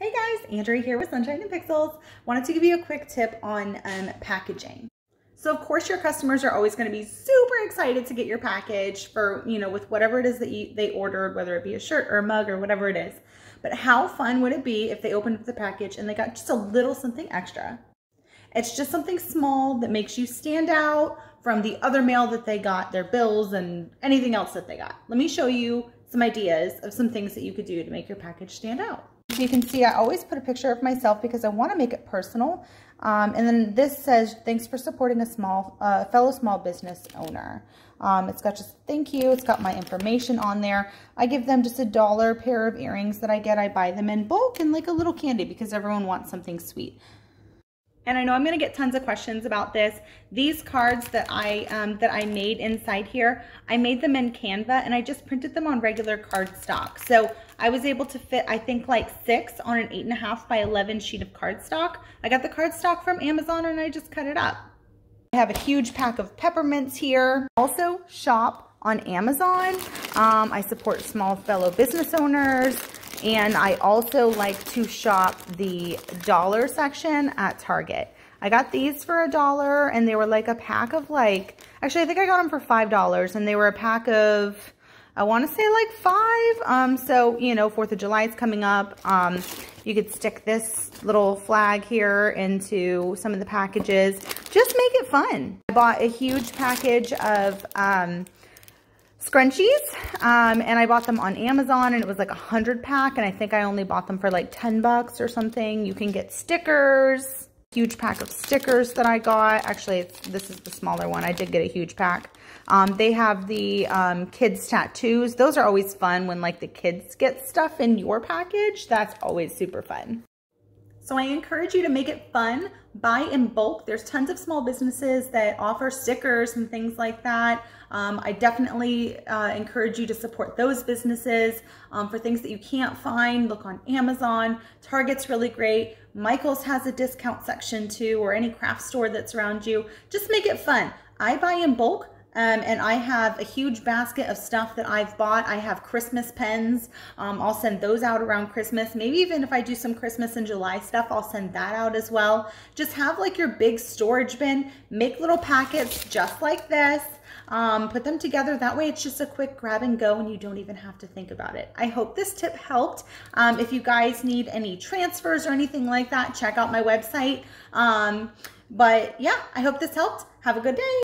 Hey guys, Andrea here with Sunshine and Pixels. Wanted to give you a quick tip on um, packaging. So of course your customers are always gonna be super excited to get your package for, you know, with whatever it is that you, they ordered, whether it be a shirt or a mug or whatever it is. But how fun would it be if they opened up the package and they got just a little something extra? It's just something small that makes you stand out from the other mail that they got, their bills and anything else that they got. Let me show you some ideas of some things that you could do to make your package stand out. So you can see I always put a picture of myself because I want to make it personal. Um, and then this says, thanks for supporting a small uh, fellow small business owner. Um, it's got just thank you. It's got my information on there. I give them just a dollar pair of earrings that I get. I buy them in bulk and like a little candy because everyone wants something sweet and I know I'm gonna get tons of questions about this. These cards that I um, that I made inside here, I made them in Canva and I just printed them on regular cardstock. So I was able to fit, I think like six on an eight and a half by 11 sheet of cardstock. I got the cardstock from Amazon and I just cut it up. I have a huge pack of peppermints here. Also shop on Amazon. Um, I support small fellow business owners. And I also like to shop the dollar section at Target. I got these for a dollar and they were like a pack of like, actually I think I got them for $5 and they were a pack of, I want to say like five. Um, so, you know, 4th of July is coming up. Um, you could stick this little flag here into some of the packages. Just make it fun. I bought a huge package of, um, scrunchies um, and I bought them on Amazon and it was like a hundred pack and I think I only bought them for like 10 bucks or something. You can get stickers, huge pack of stickers that I got. Actually, this is the smaller one. I did get a huge pack. Um, they have the um, kids tattoos. Those are always fun when like the kids get stuff in your package. That's always super fun. So I encourage you to make it fun, buy in bulk. There's tons of small businesses that offer stickers and things like that. Um, I definitely uh, encourage you to support those businesses. Um, for things that you can't find, look on Amazon. Target's really great. Michael's has a discount section too, or any craft store that's around you. Just make it fun. I buy in bulk. Um, and I have a huge basket of stuff that I've bought. I have Christmas pens. Um, I'll send those out around Christmas. Maybe even if I do some Christmas and July stuff, I'll send that out as well. Just have like your big storage bin. Make little packets just like this. Um, put them together. That way it's just a quick grab and go and you don't even have to think about it. I hope this tip helped. Um, if you guys need any transfers or anything like that, check out my website. Um, but yeah, I hope this helped. Have a good day.